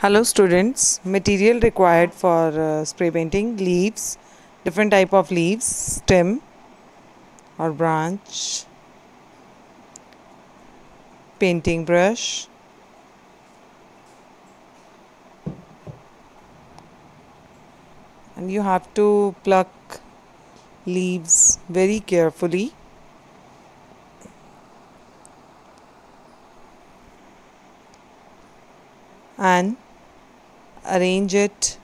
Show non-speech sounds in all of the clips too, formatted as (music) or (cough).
hello students. Material required for uh, spray painting. Leaves. Different type of leaves. Stem. Or branch. Painting brush. And you have to pluck leaves very carefully. And arrange it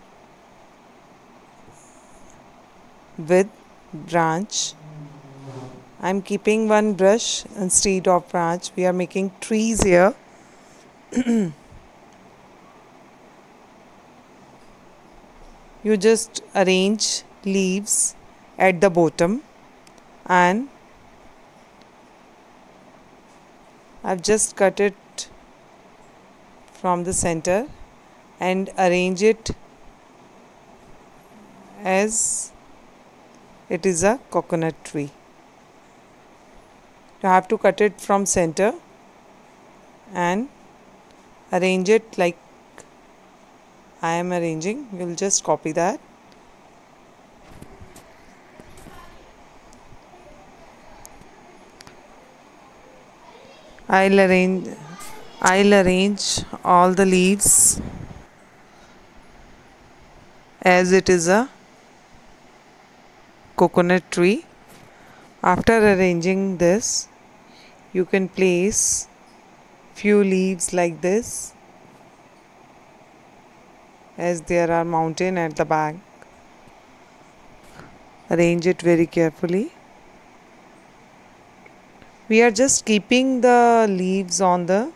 with branch. I'm keeping one brush instead of branch. We are making trees here. (clears throat) You just arrange leaves at the bottom and I've just cut it from the center and arrange it as it is a coconut tree. You have to cut it from center and arrange it like I am arranging. We'll just copy that. I'll arrange I'll arrange all the leaves as it is a coconut tree. After arranging this, you can place few leaves like this as there are mountain at the back. Arrange it very carefully. We are just keeping the leaves on the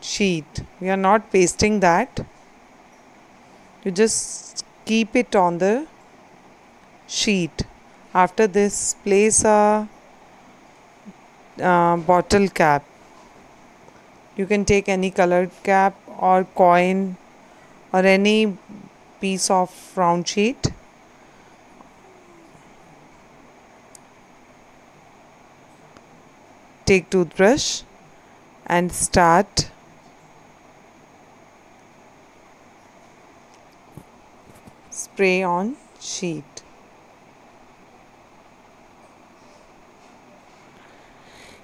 sheet we are not pasting that you just keep it on the sheet. After this place a uh, bottle cap. You can take any colored cap or coin or any piece of round sheet. Take toothbrush and start spray on sheet.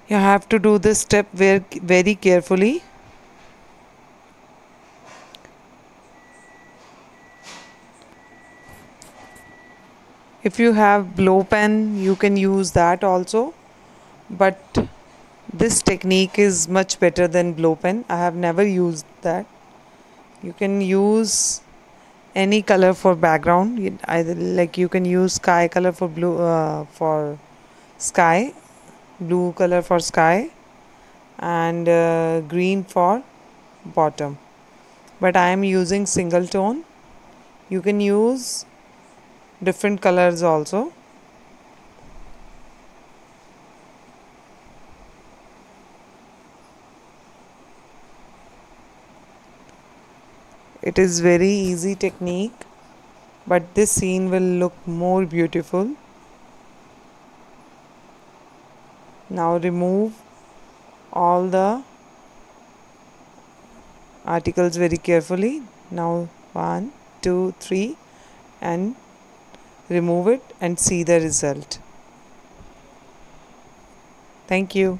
You have to do this step very, very carefully. If you have blow pen, you can use that also. But this technique is much better than blow pen. I have never used that. You can use any color for background. Either like you can use sky color for blue uh, for sky blue color for sky and uh, green for bottom. But I am using single tone. You can use different colors also it is very easy technique but this scene will look more beautiful. Now remove all the articles very carefully. Now one two three and remove it and see the result. Thank you